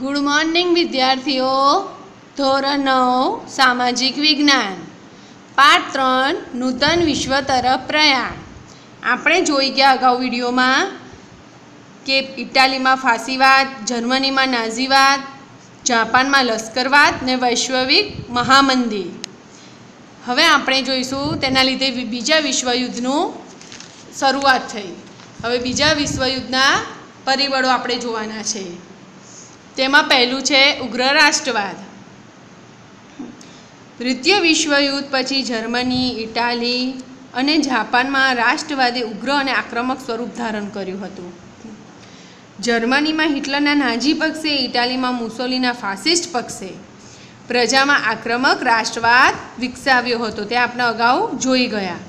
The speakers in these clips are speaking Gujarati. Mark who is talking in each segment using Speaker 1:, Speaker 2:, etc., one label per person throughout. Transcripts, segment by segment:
Speaker 1: ગુડ મોર્નિંગ વિદ્યાર્થીઓ. ધોરણ નવ, સામાજિક વિજ્ઞાન. પાઠ ત્રણ, નૂતન વિશ્વ તરફ પ્રયાણ. આપણે જોઈ ગયા અગાઉ વિડીયોમાં કે ઇટાલીમાં ફાંસીવાદ, જર્મનીમાં નાઝીવાદ, જાપાનમાં લશ્કરવાદ ને વૈશ્વિક મહામંદી. હવે આપણે જોઈશું તેના લીધે બીજા વિશ્વયુદ્ધનું શરૂઆત થઈ. હવે બીજા વિશ્વયુદ્ધના પરિબળો આપણે જોવાના છે. તેમાં પહેલું છે ઉગ્ર રાષ્ટ્રવાદ દ્વિતીય વિશ્વયુદ્ધ પછી જર્મની, ઇટાલી અને જાપાનમાં રાષ્ટ્રવાદે ઉગ્ર અને આક્રમક સ્વરૂપ ધારણ કર્યું હતું. જર્મનીમાં હિટલરના નાજી પક્ષે, ઇટાલીમાં મુસોલીના ફાસિસ્ટ પક્ષે પ્રજામાં આક્રમક રાષ્ટ્રવાદ વિકસાવ્યો હતો. તે આપણે અગાઉ જોઈ ગયા.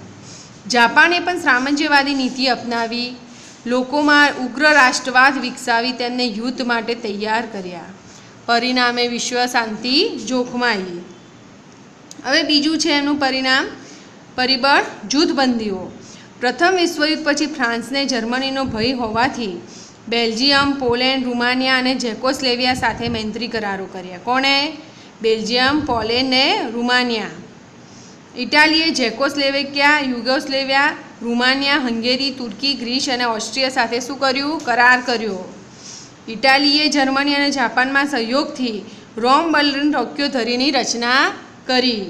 Speaker 1: જાપાને પણ સામંજ્યવાદી નીતિ અપનાવી લોકોમાં ઉગ્ર રાષ્ટ્રવાદ વિકસાવી તેમને યુદ્ધ માટે તૈયાર કર્યા. પરિણામે વિશ્વ શાંતિ જોખમાઈ. હવે બીજું છે એનું પરિણામ, પરિબળ જૂથબંધીઓ. પ્રથમ વિશ્વયુદ્ધ પછી ફ્રાન્સને જર્મનીનો ભય હોવાથી બેલ્જિયમ, પોલેન્ડ, રૂમાનિયા અને જેકોસ્લેવિયા સાથે મૈત્રી કરારો કર્યા. કોણે? બેલ્જિયમ, પોલેન્ડ ને રૂમાનિયા. ઇટાલીએ જેકોસ્લેવેકિયા યુગોસ્લેવિયા, રૂમાનિયા, હંગેરી, તુર્કી, ગ્રીસ અને ઓસ્ટ્રિયા સાથે શું કર્યું? કરાર કર્યો. ઇટાલીએ જર્મની અને જાપાનમાં સહયોગથી રોમ, બર્લિન, ટોક્યો ધરીની રચના કરી.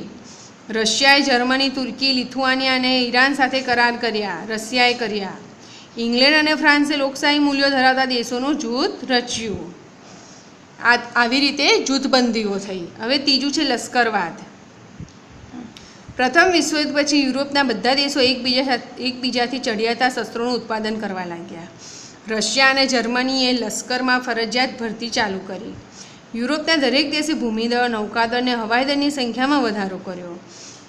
Speaker 1: રશિયાએ જર્મની, તુર્કી, લિથુઆનિયા અને ઈરાન સાથે કરાર કર્યા, રશિયાએ કર્યા. ઇંગ્લેન્ડ અને ફ્રાન્સે લોકશાહી મૂલ્યો ધરાવતા દેશોનું જૂથ રચ્યું. આ, આવી રીતે જૂથબંધીઓ થઈ. હવે ત્રીજું છે લશ્કરવાદ. પ્રથમ વિશ્વયુદ્ધ પછી યુરોપના બધા દેશો એકબીજા એકબીજાથી ચડિયાતા શસ્ત્રોનું ઉત્પાદન કરવા લાગ્યા. રશિયા અને જર્મનીએ લશ્કરમાં ફરજિયાત ભરતી ચાલુ કરી. યુરોપના દરેક દેશે ભૂમિદળ, નૌકાદળ અને હવાઈદળની સંખ્યામાં વધારો કર્યો.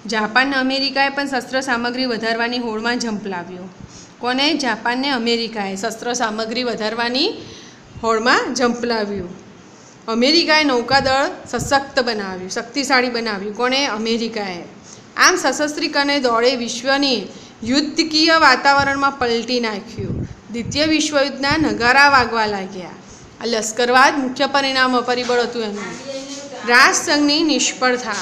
Speaker 1: જાપાન અમેરિકાએ પણ શસ્ત્ર સામગ્રી વધારવાની હોડમાં ઝંપલાવ્યો કોને? જાપાનને અમેરિકાએ શસ્ત્ર સામગ્રી વધારવાની હોડમાં ઝંપલાવ્યું અમેરિકાએ નૌકાદળ સશક્ત બનાવ્યું, શક્તિશાળી બનાવ્યું. કોણે અમેરિકાએ. આમ સશસ્ત્રીકરણે દોડે વિશ્વની યુદ્ધકીય વાતાવરણમાં પલટી નાખ્યું. દ્વિતીય વિશ્વયુદ્ધના નગારા વાગવા લાગ્યા. આ લશ્કરવાદ મુખ્ય પરિણામ પરિબળ હતું એનું. રાષ્ટ્રસંઘની નિષ્ફળતા.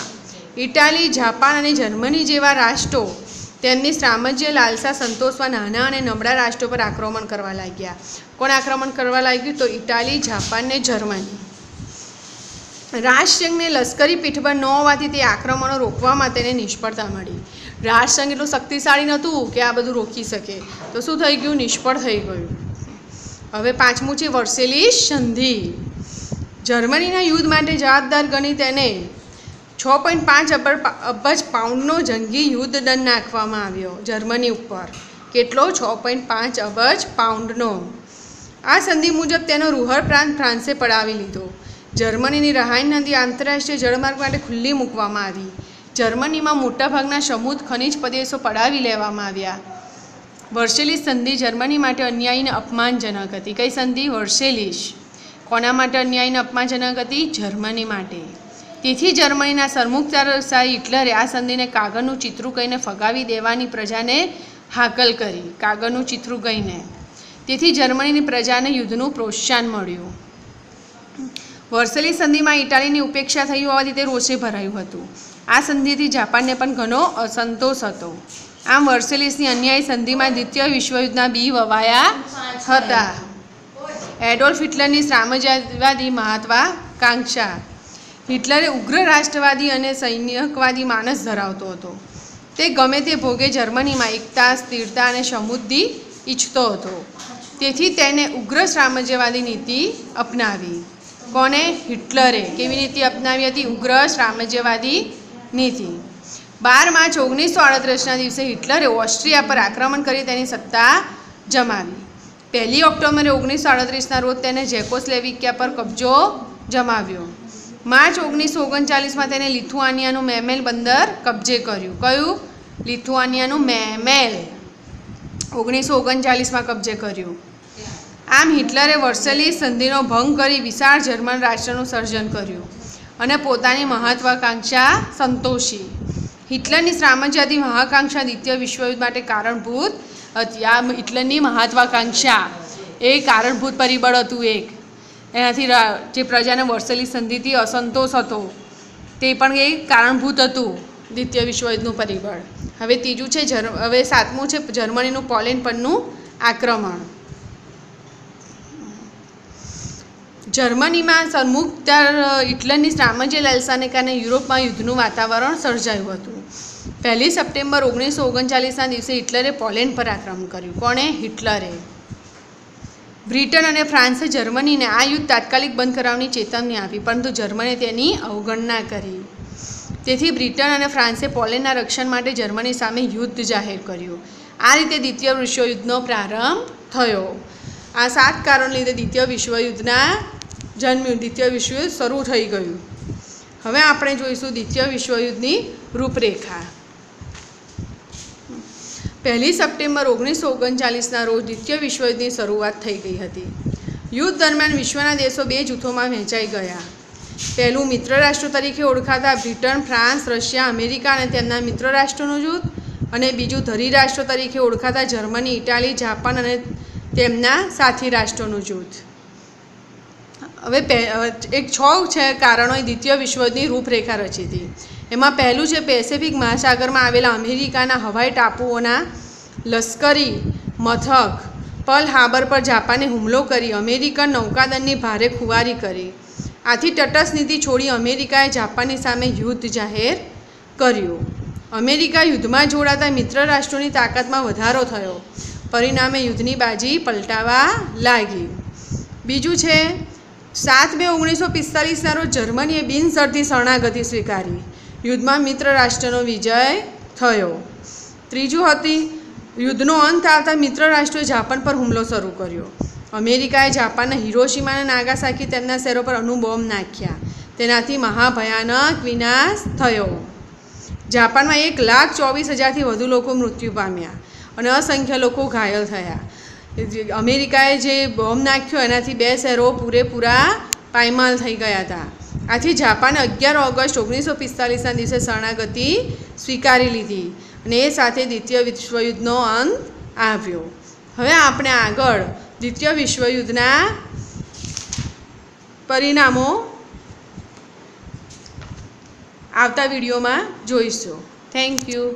Speaker 1: ઇટાલી, જાપાન અને જર્મની જેવા રાષ્ટ્રો તેમની સામ્રાજ્ય લાલસા સંતોષવા નાના અને નબળા રાષ્ટ્રો પર આક્રમણ કરવા લાગ્યા. કોણ આક્રમણ કરવા લાગ્યું? તો ઇટાલી, જાપાન ને જર્મની. રાષ્ટ્રસંઘને લશ્કરી પીઠબળ ન હોવાથી તે આક્રમણો રોકવામાં તેને નિષ્ફળતા મળી. રાષ્ટ્રસંઘ એટલું શક્તિશાળી નહોતું કે આ બધું રોકી શકે. તો શું થઈ ગયું? નિષ્ફળ થઈ ગયું. હવે પાંચમું છે વર્સેલી સંધિ. જર્મનીના યુદ્ધ માટે જવાબદાર ગણી તેને છ પોઈન્ટ પાંચ અબજ અબજ પાઉન્ડનો જંગી યુદ્ધ દંડ નાખવામાં આવ્યો જર્મની ઉપર. કેટલો? છ પોઈન્ટ પાંચ અબજ પાઉન્ડનો. આ સંધિ મુજબ તેનો રૂહર પ્રાંત ફ્રાન્સે પડાવી લીધો. જર્મનીની રહાઈન નદી આંતરરાષ્ટ્રીય જળમાર્ગ માટે ખુલ્લી મૂકવામાં આવી. જર્મનીમાં મોટાભાગના સમુદ્ર ખનિજ પ્રદેશો પડાવી લેવામાં આવ્યા. વર્ષેલી સંધિ જર્મની માટે અન્યાયીને અપમાનજનક હતી. કઈ સંધિ? વર્સેલીસ કોના માટે અન્યાયીને અપમાનજનક હતી? જર્મની માટે. તેથી જર્મનીના સરમુખત્યારશાહી હિટલરે આ સંધિને કાગળનું ચિત્રું કહીને ફગાવી દેવાની પ્રજાને હાકલ કરી. કાગળનું ચિત્રું કહીને. તેથી જર્મનીની પ્રજાને યુદ્ધનું પ્રોત્સાહન મળ્યું. વર્સેલી સંધિમાં ઇટાલીની ઉપેક્ષા થઈ હોવાથી તે રોષે ભરાયું હતું. આ સંધિથી જાપાનને પણ ઘણો અસંતોષ હતો. આમ વર્સેલિસની અન્યાયી સંધિમાં દ્વિતીય વિશ્વયુદ્ધના બી વવાયા હતા. એડોલ્ફ હિટલરની સામ્રાજ્યવાદી મહત્વાકાંક્ષા. હિટલરે ઉગ્ર રાષ્ટ્રવાદી અને સૈનિકવાદી માનસ ધરાવતો હતો. તે ગમે તે ભોગે જર્મનીમાં એકતા, સ્થિરતા અને સમૃદ્ધિ ઈચ્છતો હતો. તેથી તેને ઉગ્ર સામ્રાજ્યવાદી નીતિ અપનાવી. કોને હિટલરે કેવી નીતિ અપનાવી હતી ઉગ્ર સામ્રાજ્યવાદી નીતિ? બાર માર્ચ ઓગણીસો આડત્રીસના દિવસે હિટલરે ઓસ્ટ્રિયા પર આક્રમણ કરી તેની સત્તા જમાવી. પહેલી ઓક્ટોબરે ઓગણીસો આડત્રીસના રોજ તેને જેકોસ્લેવિકિયા પર કબજો જમાવ્યો. માર્ચ ઓગણીસો ઓગણચાલીસમાં તેને લિથુઆનિયાનું મેમેલ બંદર કબજે કર્યું. કયું? લિથુઆનિયાનું મેમેલ. ઓગણીસો ઓગણચાલીસમાં કબજે કર્યું. આમ હિટલરે વર્સેલી સંધિનો ભંગ કરી વિશાળ જર્મન રાષ્ટ્રનું સર્જન કર્યું અને પોતાની મહત્વાકાંક્ષા સંતોષી. હિટલરની સામ્રાજ્યવાદી મહાકાંક્ષા દ્વિતીય વિશ્વયુદ્ધ માટે કારણભૂત હતી. આ હિટલરની મહત્વાકાંક્ષા એ કારણભૂત પરિબળ હતું એક. એનાથી જે પ્રજાને વર્ષેલી સંધિથી અસંતોષ હતો, તે પણ એ કારણભૂત હતું, દ્વિતીય વિશ્વયુદ્ધનું પરિબળ. હવે ત્રીજું છે જર્મ, હવે સાતમું છે જર્મનીનું પોલેન્ડ પરનું આક્રમણ. જર્મનીમાં સરમુખત્યાર હિટલરની સામ્રાજ્ય લાલસાને કારણે યુરોપમાં યુદ્ધનું વાતાવરણ સર્જાયું હતું. પહેલી સપ્ટેમ્બર ઓગણીસો ઓગણચાલીસના દિવસે હિટલરે પોલેન્ડ પર આક્રમણ કર્યું. કોણે? હિટલરે. બ્રિટન અને ફ્રાન્સે જર્મનીને આ યુદ્ધ તાત્કાલિક બંધ કરાવવાની ચેતવણી આપી, પરંતુ જર્મનીએ તેની અવગણના કરી. તેથી બ્રિટન અને ફ્રાન્સે પોલેન્ડના રક્ષણ માટે જર્મની સામે યુદ્ધ જાહેર કર્યું. આ રીતે દ્વિતીય વિશ્વયુદ્ધનો પ્રારંભ થયો. આ સાત કારણ લીધે દ્વિતીય વિશ્વયુદ્ધના જન્મ્યું. દ્વિતીય વિશ્વયુદ્ધ શરૂ થઈ ગયું. હવે આપણે જોઈશું દ્વિતીય વિશ્વયુદ્ધની રૂપરેખા. પહેલી સપ્ટેમ્બર ઓગણીસો ઓગણચાલીસના રોજ દ્વિતીય વિશ્વયુદ્ધની શરૂઆત થઈ ગઈ હતી. યુદ્ધ દરમિયાન વિશ્વના દેશો બે જૂથોમાં વહેંચાઈ ગયા. પહેલું મિત્ર રાષ્ટ્રો તરીકે ઓળખાતા બ્રિટન, ફ્રાન્સ, રશિયા, અમેરિકા અને તેમના મિત્ર રાષ્ટ્રોનું જૂથ અને બીજું ધરી રાષ્ટ્રો તરીકે ઓળખાતા જર્મની, ઇટાલી, જાપાન અને તેમના સાથી રાષ્ટ્રોનું જૂથ હવે એક છ છે કારણોએ દ્વિતીય વિશ્વયુદ્ધની રૂપરેખા રચી હતી. એમાં પહેલું છે પેસિફિક મહાસાગરમાં આવેલા અમેરિકાના હવાઈ ટાપુઓના લશ્કરી મથક પલ હાર્બર પર જાપાને હુમલો કરી, અમેરિકન નૌકાદળની ભારે ખુવારી કરી. આથી તટસ્થ નીતિ છોડી અમેરિકાએ જાપાનની સામે યુદ્ધ જાહેર કર્યું. અમેરિકા યુદ્ધમાં જોડાતા મિત્ર રાષ્ટ્રોની તાકાતમાં વધારો થયો. પરિણામે યુદ્ધની બાજી પલટાવા લાગી. બીજું છે સાત બે ઓગણીસો પિસ્તાલીસના રોજ જર્મનીએ બિનશરતી શરણાગતિ સ્વીકારી. યુદ્ધમાં મિત્ર રાષ્ટ્રનો વિજય થયો. ત્રીજું હતી, યુદ્ધનો અંત આવતા મિત્ર રાષ્ટ્રોએ જાપાન પર હુમલો શરૂ કર્યો. અમેરિકાએ જાપાનના હિરોશીમા અને નાગાસાકી તેમના શહેરો પર અણુબોમ્બ નાખ્યા. તેનાથી મહાભયાનક વિનાશ થયો. જાપાનમાં એક લાખ ચોવીસ હજારથી વધુ લોકો મૃત્યુ પામ્યા અને અસંખ્ય લોકો ઘાયલ થયા. અમેરિકાએ જે બોમ્બ નાખ્યો, એનાથી બે શહેરો પૂરેપૂરા પાયમાલ થઈ ગયા હતા. આથી જાપાને અગિયાર ઓગસ્ટ ઓગણીસો પિસ્તાલીસના દિવસે શરણાગતિ સ્વીકારી લીધી અને એ સાથે દ્વિતીય વિશ્વયુદ્ધનો અંત આવ્યો. હવે આપણે આગળ દ્વિતીય વિશ્વયુદ્ધના પરિણામો આવતા વિડીયોમાં જોઈશું. Thank you